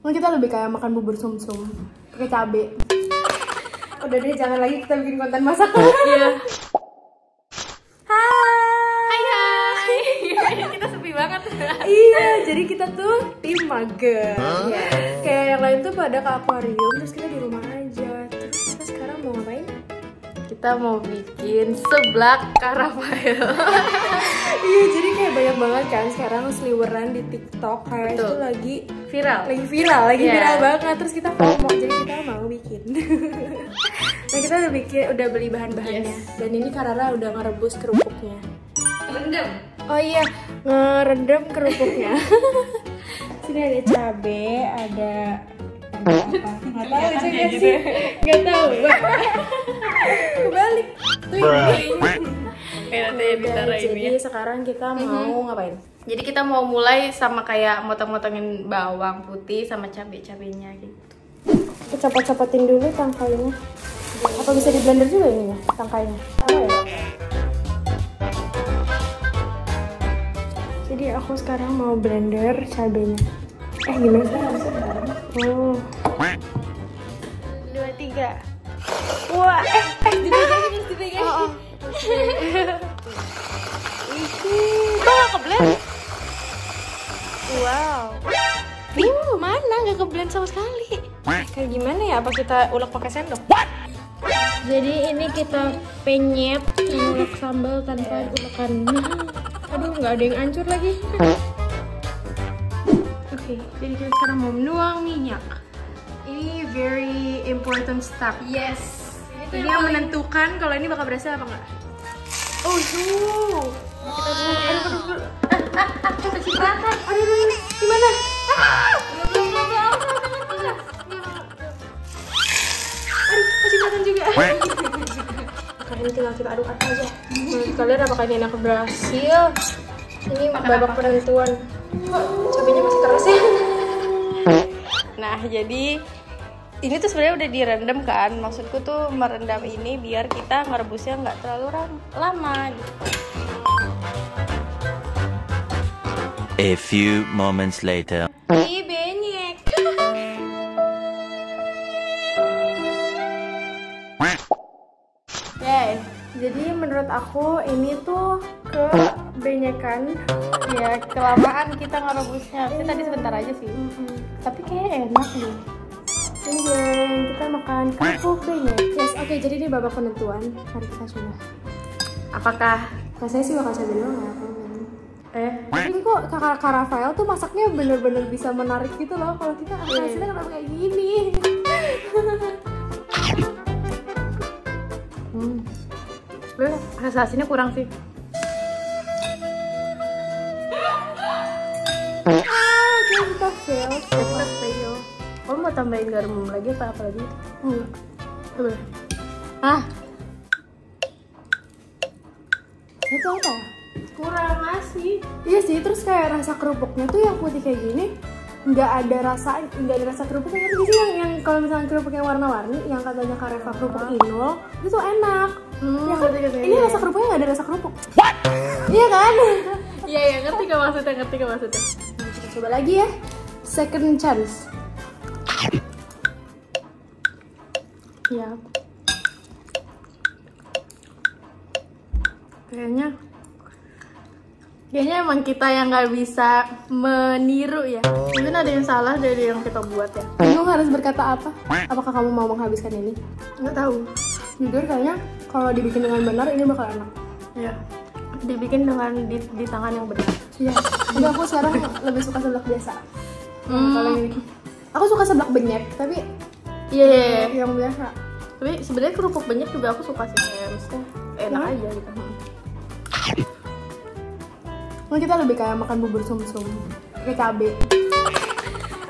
Mungkin kita lebih kayak makan bubur sumsum pakai cabe. Udah deh, jangan lagi kita bikin konten masak. Iya. Hai. Hai hai. Kita sepi banget. iya, jadi kita tuh tim mager. Ya. Kayak yang lain tuh pada ke akuarium, terus kita di rumah aja. Terus kita sekarang mau ngapain? Kita mau bikin seblak karafael. iya, jadi kayak banyak banget kan sekarang seliweran di TikTok kayak Betul. itu lagi Viral. lagi viral, lagi Iya. viral banget. Terus kita FOMO, jadi kita mau bikin. nah kita udah bikin, udah beli bahan-bahannya. Yes. Dan ini Karara udah ngerebus kerupuknya. Rendem. Oh iya, ngerendam kerupuknya. Sini ada cabe, ada? Nggak tahu juga gitu sih. Nggak tahu. Kebalik. Tuh ini Jadi sekarang kita mau ngapain? Jadi kita mau mulai sama kayak motong-motongin bawang putih sama cabai-cabainya gitu. Kita copot-copotin dulu tangkainya. Apa bisa di blender juga ini ya tangkainya? Apa ya? Jadi aku sekarang mau blender cabenya. Eh gimana sih? Oh. Tiga. Wah, eh, eh dipegangin terus dipegangin. Oh, Kok gak keblend? Wow. Uh, mana nggak keblend sama sekali? Kayak gimana ya? Apa kita ulek pakai sendok? Jadi ini kita penyet ulek sambal tanpa ulekan. Aduh, nggak ada yang hancur lagi. Oke, jadi kita sekarang mau menuang minyak. Ini very important step. Yes. Ini yang menentukan kalau ini bakal berhasil apa enggak. Oh, tuh. Kita dulu. Aduh, aduh, aduh. Ah, ah, kecipratan. Aduh, aduh, aduh. Gimana? Ah! Aduh, juga. Ini tinggal kita aduk-aduk aja. Menurut kalian apakah ini enak berhasil? Ini babak penentuan. Cabenya masih keras ya. Nah, jadi ini tuh sebenarnya udah direndam kan. Maksudku tuh merendam ini biar kita ngerebusnya nggak terlalu ram- lama gitu. A few moments later. Ih, benyek. Yay. Jadi menurut aku ini tuh kebenyakan ya, kelamaan kita ngerebusnya. Kita tadi sebentar aja sih. Tapi kayak enak deh. Iya, kita makan kerupuk benyek. Yes, oke jadi ini babak penentuan. Mari kita coba. Apakah saya sih bakal dulu nggak apa eh Tapi kok kakak Kak Rafael tuh masaknya bener-bener bisa menarik gitu loh. Kalau kita hasilnya kenapa kayak gini? hmm. Eh, rasa asinnya kurang sih. Fail. Kita fail. Kamu mau tambahin garam lagi apa apa lagi? Hmm. Ah. Itu apa? Kurang nasi. Iya sih, terus kayak rasa kerupuknya tuh yang putih kayak gini nggak ada rasa nggak ada rasa kerupuknya ngerti sih yang yang kalau misalnya kerupuknya warna-warni yang katanya kareva kerupuk inul itu enak Hmm, ya kan ini rasa kerupuknya nggak ada rasa kerupuk iya kan Iya, iya, ngerti gak maksudnya, ngerti gak maksudnya. Coba lagi ya second chance Iya. Kayaknya Kayaknya emang kita yang nggak bisa meniru ya. Mungkin ada yang salah dari yang kita buat ya. bingung harus berkata apa apakah kamu mau menghabiskan ini Nggak tahu. jujur kayaknya kalau dibikin dengan benar ini bakal enak Ya. Dibikin dengan di, di tangan yang benar. iya jadi aku sekarang lebih suka seblak biasa Hmm. kalau ini aku suka seblak benyek tapi Iya, iya, iya. yang biasa Tapi sebenarnya kerupuk banyak juga aku suka sih. Kayak maksudnya enak Hmm. aja gitu. Mungkin kita lebih kayak makan bubur sumsum pakai cabe.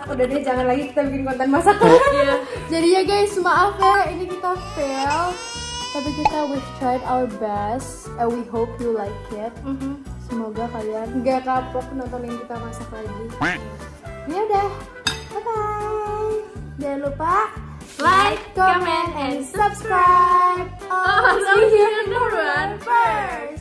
Udah deh, jangan lagi kita bikin konten masak. Iya. Jadi ya guys, maaf ya, ini kita fail. Tapi kita we've tried our best, and we hope you like it. Mhm. Semoga kalian gak kapok nontonin kita masak lagi. Ya udah, bye bye. Jangan lupa like, comment, and subscribe. Oh, see you in the first.